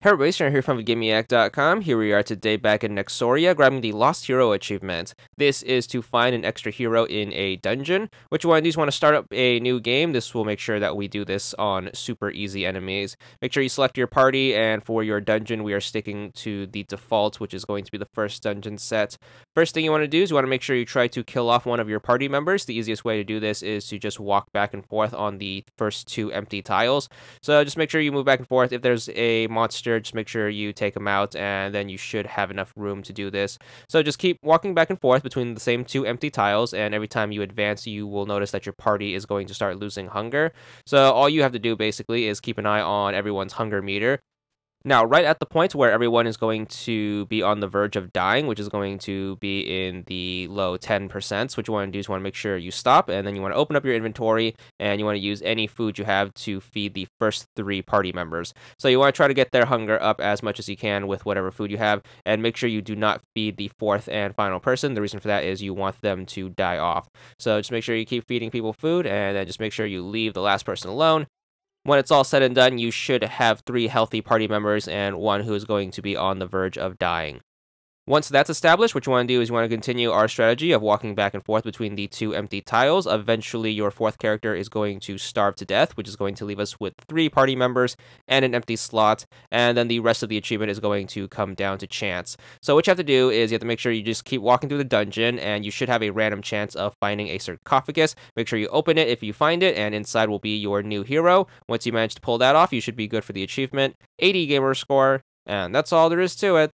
Hey everybody, Sharon here from VidGamiac.com. Here we are today back in Nexoria, grabbing the Lost Hero achievement. This is to find an extra hero in a dungeon. Want to do is want to start up a new game. This will make sure that we do this on super easy enemies. Make sure you select your party, and for your dungeon, we are sticking to the default, which is going to be the first dungeon set. First thing you want to do is you want to make sure you try to kill off one of your party members. The easiest way to do this is to just walk back and forth on the first two empty tiles. So just make sure you move back and forth. If there's a monster. Just make sure you take them out, and then you should have enough room to do this. So just keep walking back and forth between the same two empty tiles, and every time you advance, you will notice that your party is going to start losing hunger. So all you have to do basically is keep an eye on everyone's hunger meter. Now, right at the point where everyone is going to be on the verge of dying, which is going to be in the low 10%, what you want to do is you want to make sure you stop, and then you want to open up your inventory, and you want to use any food you have to feed the first three party members. So you want to try to get their hunger up as much as you can with whatever food you have, and make sure you do not feed the fourth and final person. The reason for that is you want them to die off. So just make sure you keep feeding people food, and then just make sure you leave the last person alone, when it's all said and done, you should have three healthy party members and one who is going to be on the verge of dying. Once that's established, what you want to do is you want to continue our strategy of walking back and forth between the two empty tiles. Eventually, your fourth character is going to starve to death, which is going to leave us with three party members and an empty slot, and then the rest of the achievement is going to come down to chance. So what you have to do is you have to make sure you just keep walking through the dungeon, and you should have a random chance of finding a sarcophagus. Make sure you open it if you find it, and inside will be your new hero. Once you manage to pull that off, you should be good for the achievement. 80 gamer score, and that's all there is to it.